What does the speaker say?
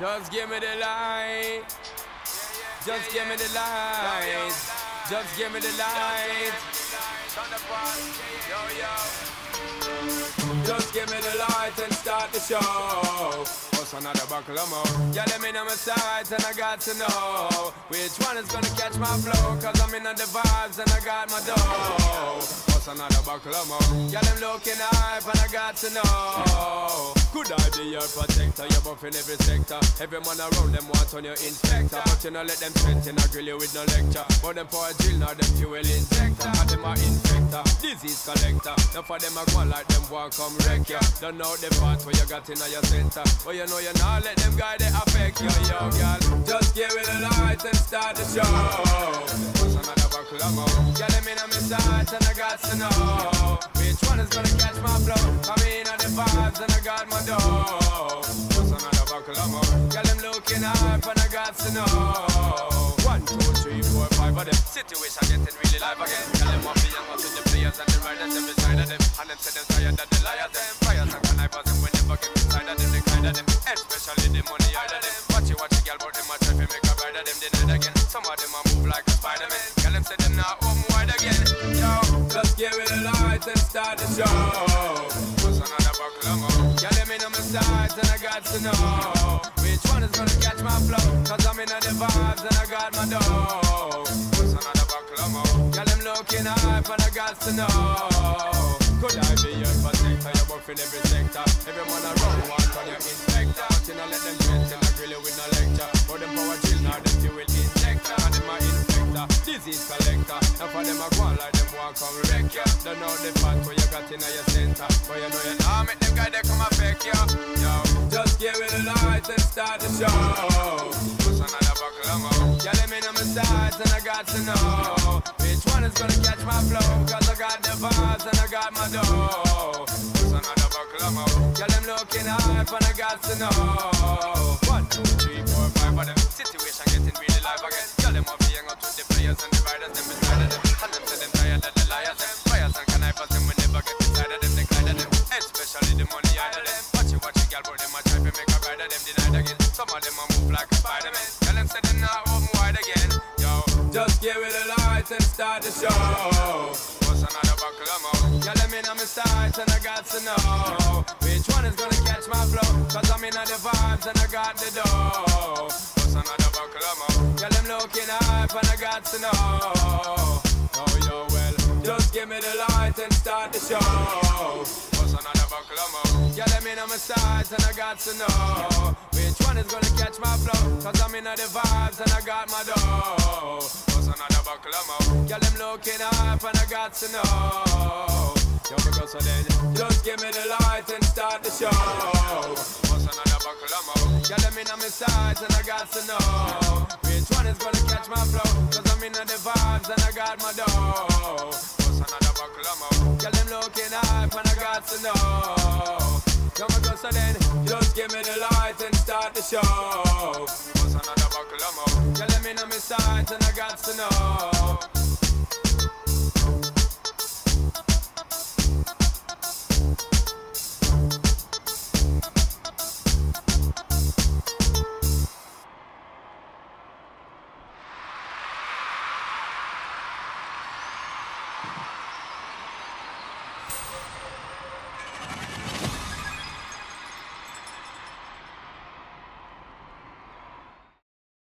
Just give me the light. Just give me the light. Just give me the light. Just give me the light and start the show. What's another buckle of more? Yeah, let me know my sides and I got to know which one is gonna catch my flow. Cause I'm in the vibes and I got my dough. What's another buckle of more? Yeah, them looking hype and I got to know. Could I be your protector? You're buffing every sector. Every man around them wants on your inspector. But you know, let them strengthen, I grill you with no lecture. But them for a drill, now them fuel injector. And them a infector, disease collector. Now for them, I go like them want come wreck ya. Don't know the parts where you got in your center. But you know you not let them guy they affect you, yo, girl. Just give it a light and start the show. What's another buckle of? Get them in my sides and I got to know which one is gonna catch my flow. Come in on the vibes and I got my dough. What's another buckle of more? Girl, them looking hype and I got to know. One, two, three, four, five of them. Situation getting really live again. Girl, them want be young up the players and the riders them beside of them. And them say them tired of the liars them. Fires and connivers them when they get inside of them. They kind of them. Especially the money out of them. Watch it, watch it, girl, but them a try to make a ride of them. Night again. Some of them a show. What's another buckle more? Girl, them in on my sides and I got to know which one is gonna catch my flow. Cause I'm in the vibes and I got my dough. What's another buckle more? Girl, them looking hype and I got to know. Could I be your protector? You're buffing every sector. Every man around want on your inspector. But you know, let them strength and I grill you with no lecture. But them power chill now, them fuel injector. And them a infector, disease collector. Now for them a go on like want come wreck ya. Don't know the fact where you got in your center. But you know you nah make them guy they come affect ya. Yo, just give it a light and start the show. What's another buckle of more? Yeah, them in on my sides and I got to know which one is gonna catch my flow. Cause I got the vibes and I got my dough. What's another buckle of more? Yeah, them looking hype and I got to know. Like Spider-Man. Tell them say them not open wide again. Yo, just give it a light and start the show. What's another buckle of more? Yeah, them in on my sides and I got to know which one is gonna catch my flow. Cause I'm in on the vibes and I got the dough. What's another buckle of more? Yeah, them looking hype and I got to know. Oh, yo, well, just give me the light and start the show. Yeah, them in on my sides and I got to know which one is gonna catch my flow. Cause I'm in the vibes and I got my dough. What's another buckle of more? Yeah, them looking hype and I got to know. Yo, because so then, just give me the light and start the show. What's another buckle of more? Yeah, them in on my sides and I got to know which one is gonna catch my flow. Cause I'm in the vibes and I got my dough. What's another buckle of more? Yeah, them looking hype and I got to know. Yo, because so then, just give me the light and start the show. What's another buckle of more? Yeah, let me know my sides and I got to know